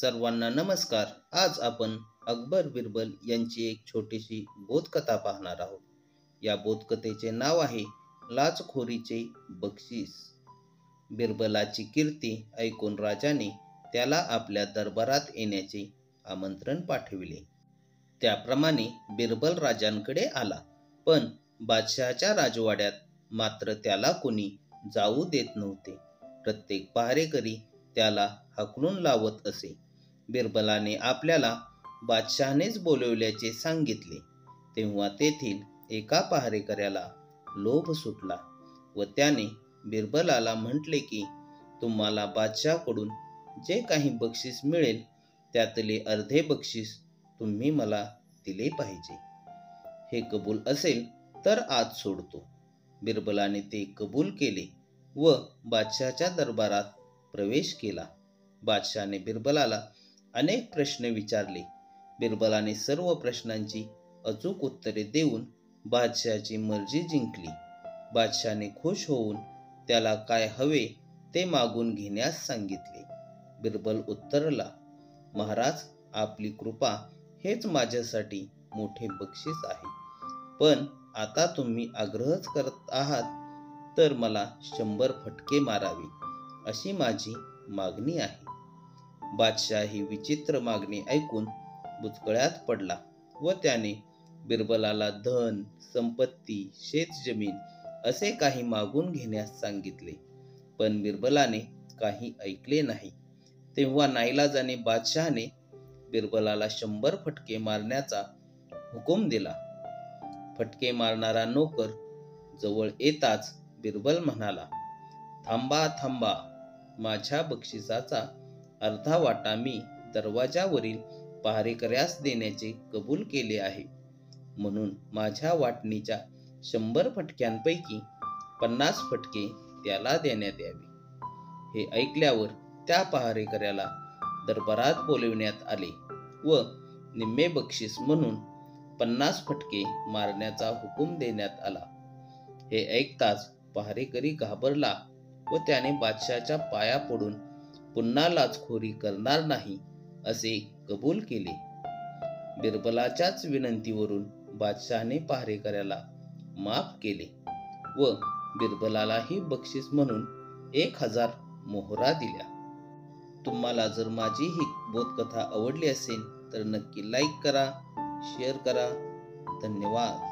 सर्वांना नमस्कार. आज आपण अकबर बिरबल यांची एक छोटीशी बोधकथा पाहणार आहोत. या बोधकथेचे नाव आहे लाचखोरीचे बक्षीस. बिरबलाची कीर्ती ऐकून राजाने त्याला आपल्या दरबारात येण्याचे आमंत्रण पाठविले. त्याप्रमाणे बिरबल राजांकडे आला. पण बादशहाच्या राजवाड्यात मात्र त्याला कोणी जाऊ देत नव्हते. प्रत्येक पहारेकरी त्याला हकलून लावत असे. बिरबलाने आपल्याला बादशहानेच बोलवल्याचे सांगितले. तेव्हा तेथील एका पहारेकऱ्याला लोभ सुटला व त्याने बिरबलाला म्हटले की तुम्हाला बादशहाकडून जे काही बक्षीस मिळेल त्यातले अर्धे बक्षीस तुम्ही मला दिले पाहिजे. हे कबूल असेल तर आज सोडतो. बिरबलाने ते कबूल केले व बादशहाच्या दरबारात प्रवेश केला. बादशहाने बिरबलाला अनेक प्रश्न विचारले. बिरबलाने सर्व प्रश्नांची अचूक उत्तरे देऊन बादशहाची मर्जी जिंकली. बादशहाने खुश होऊन त्याला काय हवे ते मागून घेण्यास सांगितले. बिरबल उत्तरला महाराज आपली कृपा हेच माझ्यासाठी मोठे बक्षीस आहे. पण आता तुम्ही आग्रहच करत आहात तर मला शंभर फटके मारावे. अशी माझी मागणी आहे. बादशाह ही विचित्र मागणी ऐकून बुचकळ्यात पडला व त्याने बिरबलाला धन संपत्ती शेतजमीन असे काही मागून घेण्यास सांगितले. पण बिरबलाने काही ऐकले नाही. तेव्हा नाईलाजाने बादशहाने बिरबलाला शंभर फटके मारण्याचा हुकूम दिला. फटके मारणारा नोकर जवळ येताच बिरबल म्हणाला थांबा थांबा माझ्या बक्षिसाचा अर्धा वाटा मी दरवाजावरील पहारेकऱ्यास देण्याचे कबूल केले आहे. म्हणून माझ्या वाटणीच्या शंभर फटक्यांपैकी पन्नास फटके त्याला देण्यात यावे. हे ऐकल्यावर त्या पहारेकऱ्याला दरबारात बोलविण्यात आले व निम्मे बक्षीस म्हणून पन्नास फटके मारण्याचा हुकूम देण्यात आला. हे ऐकताच पहारेकरी घाबरला व त्याने बादशाच्या पाया पडून पुन्हा लाचखोरी करणार नाही असे कबूल केले. बिरबलाच्याच विनंतीवरून बादशहाने पहारेकऱ्याला माफ केले व बिरबलालाही बक्षीस म्हणून एक हजार मोहरा दिल्या. तुम्हाला जर माझी ही बोधकथा आवडली असेल तर नक्की लाईक करा शेअर करा. धन्यवाद.